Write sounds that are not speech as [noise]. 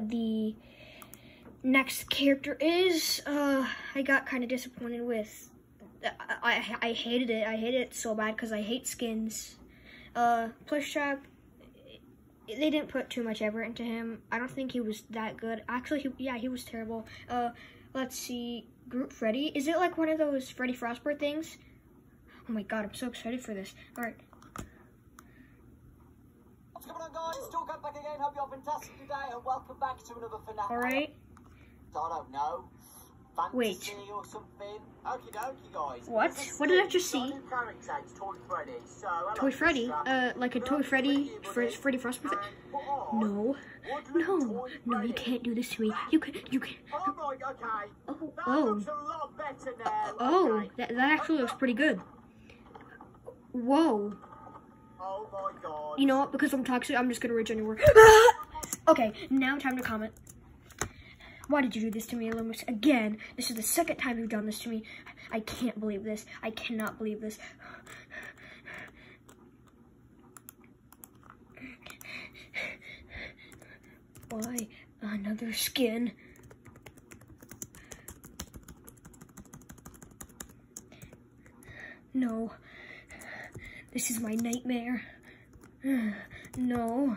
the next character is. Uh, I got kind of disappointed with. I, I, I hated it. I hated it so bad because I hate skins. Uh, Plush Trap. They didn't put too much effort into him. I don't think he was that good. Actually, he, yeah, he was terrible. Uh, let's see. Group Freddy. Is it like one of those Freddy Frostbear things? Oh my god, I'm so excited for this. All right. What's going on guys? Back again. Hope you're fantastic today and welcome back to another FNAF. All right. I don't know. Fantasy Wait. or something. Okie dokie guys. What? What did I just see? new character, it's Toy Freddy. So, Toy Freddy? Uh, like a Toy Freddy, Fre Freddy Frostbear? And No, no, no, you can't do this to me. You can, you can. Oh right, okay. Oh, That oh, looks a lot better now. oh, that, that actually looks pretty good. Whoa. Oh my god. You know what? Because I'm toxic, I'm just gonna rage anywhere. [laughs] okay, now time to comment. Why did you do this to me, Loomis? Again, this is the second time you've done this to me. I can't believe this. I cannot believe this. Why another skin? No. This is my nightmare. [sighs] No.